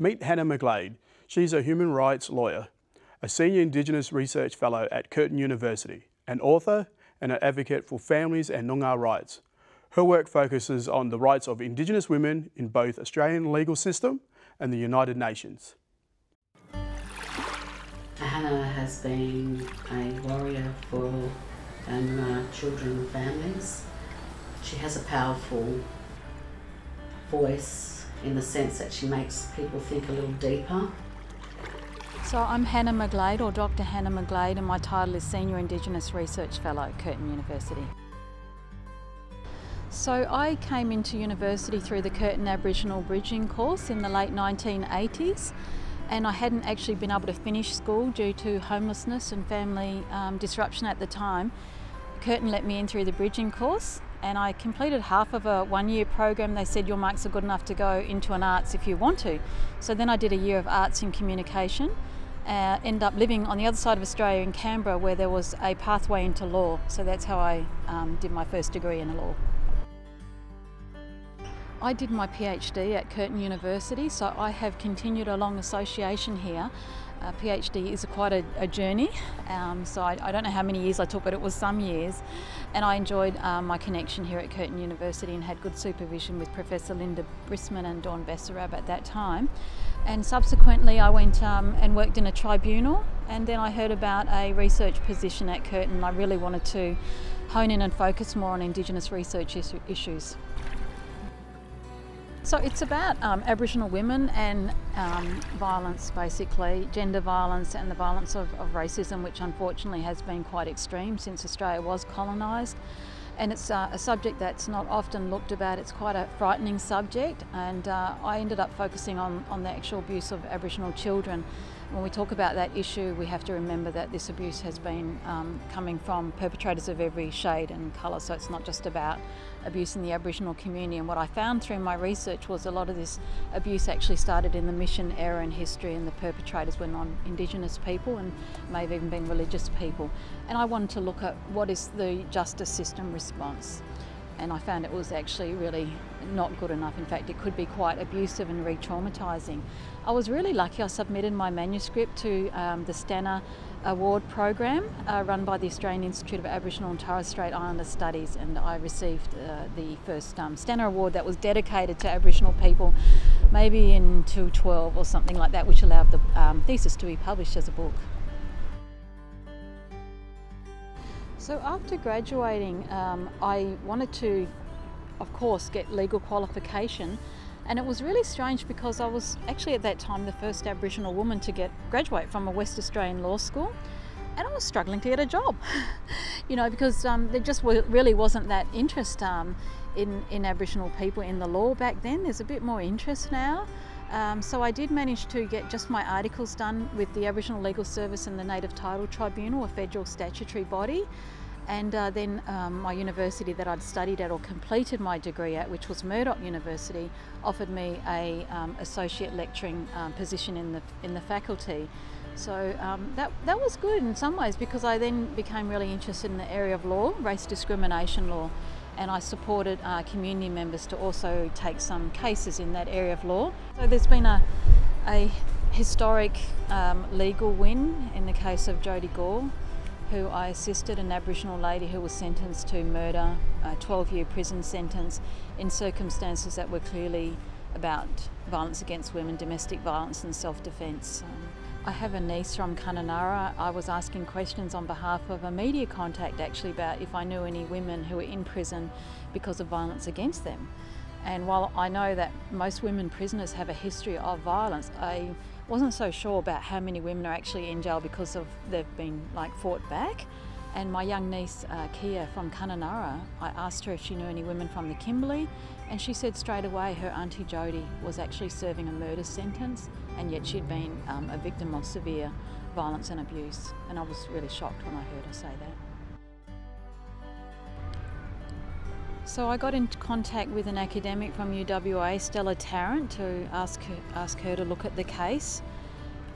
Meet Hannah McGlade. She's a human rights lawyer, a senior Indigenous research fellow at Curtin University, an author and an advocate for families and Noongar rights. Her work focuses on the rights of Indigenous women in both Australian legal system and the United Nations. Hannah has been a warrior for um, children and families. She has a powerful voice in the sense that she makes people think a little deeper. So I'm Hannah McGlade, or Dr Hannah McGlade, and my title is Senior Indigenous Research Fellow at Curtin University. So I came into university through the Curtin Aboriginal Bridging course in the late 1980s and I hadn't actually been able to finish school due to homelessness and family um, disruption at the time. Curtin let me in through the bridging course and I completed half of a one year program. They said your marks are good enough to go into an arts if you want to. So then I did a year of arts in communication. Uh, ended up living on the other side of Australia in Canberra where there was a pathway into law. So that's how I um, did my first degree in law. I did my PhD at Curtin University, so I have continued a long association here. A PhD is quite a, a journey, um, so I, I, don't know how many years I took, but it was some years. And I enjoyed um, my connection here at Curtin University and had good supervision with Professor Linda Briskman and Dawn Bessarab at that time. And subsequently, I went um, and worked in a tribunal, and then I heard about a research position at Curtin. I really wanted to hone in and focus more on Indigenous research issues. So it's about um, Aboriginal women and um, violence, basically, gender violence and the violence of, of, racism, which unfortunately has been quite extreme since Australia was colonised. And it's uh, a subject that's not often looked about. It's quite a frightening subject, and uh, I ended up focusing on, on the actual abuse of Aboriginal children when we talk about that issue, we have to remember that this abuse has been um, coming from perpetrators of every shade and colour, so it's not just about abuse in the Aboriginal community. And what I found through my research was a lot of this abuse actually started in the mission era in history, and the perpetrators were non Indigenous people and may have even been religious people. And I wanted to look at what is the justice system response and I found it was actually really not good enough. In fact, it could be quite abusive and re traumatising. I was really lucky, I submitted my manuscript to um, the Stanner Award program uh, run by the Australian Institute of Aboriginal and Torres Strait Islander Studies, and I received uh, the first um, Stanner Award that was dedicated to Aboriginal people, maybe in 2012 or something like that, which allowed the um, thesis to be published as a book. So after graduating, um, I wanted to, of course, get legal qualification. And it was really strange because I was actually at that time the first Aboriginal woman to get graduate from a West Australian law school. And I was struggling to get a job, you know, because um, there just really wasn't that interest um, in, in Aboriginal people in the law back then. There's a bit more interest now. Um, so I did manage to get just my articles done with the Aboriginal Legal Service and the Native Title Tribunal, a federal statutory body. And uh, then um, my university that I'd studied at or completed my degree at, which was Murdoch University, offered me a um, associate lecturing um, position in the in the faculty. So um, that that was good in some ways because I then became really interested in the area of law, race discrimination law, and I supported uh, community members to also take some cases in that area of law. So there's been a a historic um, legal win in the case of Jody Gore who I assisted, an Aboriginal lady who was sentenced to murder, a 12 year prison sentence, in circumstances that were clearly about violence against women, domestic violence, and self defence. Um, I have a niece from Kununurra. I was asking questions on behalf of a media contact actually about if I knew any women who were in prison because of violence against them. And while I know that most women prisoners have a history of violence, I wasn't so sure about how many women are actually in jail because of they've been like fought back. And my young niece uh, Kia from Kununurra, I asked her if she knew any women from the Kimberley, and she said straight away her auntie Jody was actually serving a murder sentence, and yet she'd been um, a victim of severe violence and abuse. And I was really shocked when I heard her say that. So I got in contact with an academic from UWA, Stella Tarrant, to ask her, ask her to look at the case,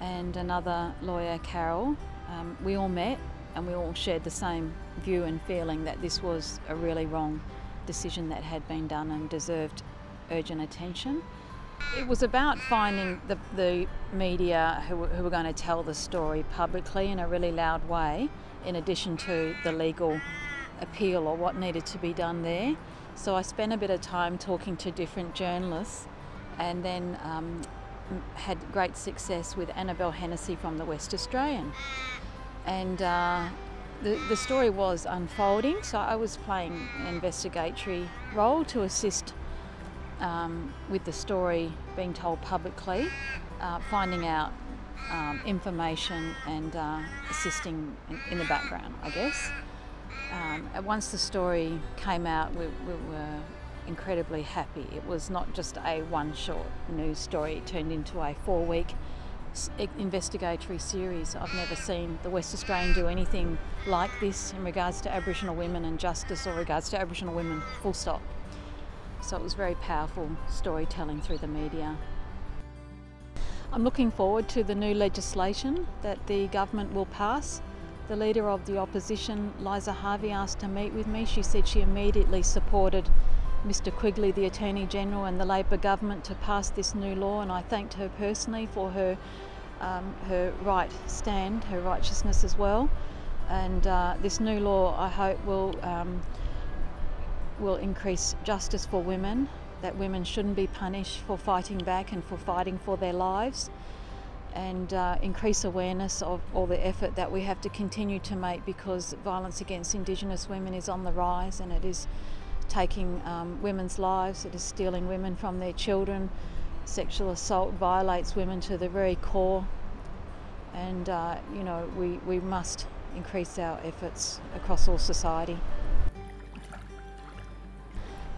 and another lawyer, Carol. Um, we all met and we all shared the same view and feeling that this was a really wrong decision that had been done and deserved urgent attention. It was about finding the, the media who, who were going to tell the story publicly in a really loud way, in addition to the legal appeal or what needed to be done there. So I spent a bit of time talking to different journalists and then um, had great success with Annabel Hennessy from the West Australian. And uh, the, the story was unfolding, so I was playing an investigatory role to assist um, with the story being told publicly, uh, finding out um, information and uh, assisting in, in, the background, I guess. Um, once the story came out, we, we, were incredibly happy. It was not just a one short news story, it turned into a four week investigatory series. I've never seen the West Australian do anything like this in regards to Aboriginal women and justice or regards to Aboriginal women, full stop. So it was very powerful storytelling through the media. I'm looking forward to the new legislation that the government will pass. The leader of the opposition, Liza Harvey, asked to meet with me. She said she immediately supported Mr Quigley, the Attorney General, and the Labor government to pass this new law, and I thanked her personally for her um, her right stand, her righteousness as well. And uh, this new law, I hope, will um, will increase justice for women. That women shouldn't be punished for fighting back and for fighting for their lives, and uh, increase awareness of all the effort that we have to continue to make because violence against Indigenous women is on the rise and it is taking um, women's lives, it is stealing women from their children. Sexual assault violates women to the very core, and uh, you know we, we must increase our efforts across all society.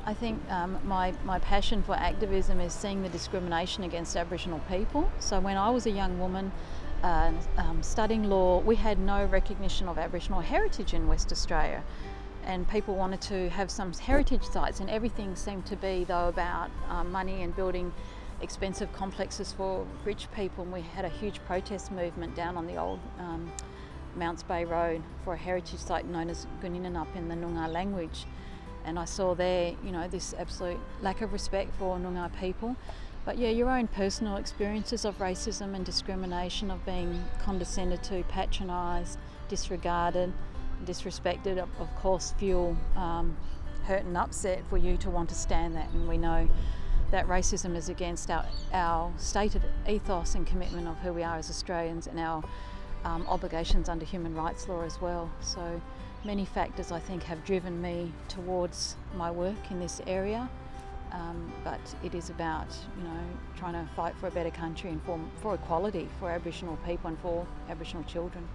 I think um, my, my passion for activism is seeing the discrimination against Aboriginal people. So when I was a young woman uh, um, studying law, we had no recognition of Aboriginal heritage in West Australia and people wanted to have some heritage sites and everything seemed to be though about um, money and building expensive complexes for rich people. And we had a huge protest movement down on the old um, Mounts Bay Road for a heritage site known as Gooniynup in the Noongar language. And I saw there you know this absolute lack of respect for Noongar people. But yeah your own personal experiences of racism and discrimination of being condescended to patronised disregarded disrespected, of course, fuel um, hurt and upset for you to want to stand that. And we know that racism is against our, our stated ethos and commitment of who we are as Australians and our um, obligations under human rights law as well. So many factors I think have driven me towards my work in this area. Um, but it is about you know trying to fight for a better country and for, for equality for Aboriginal people and for Aboriginal children.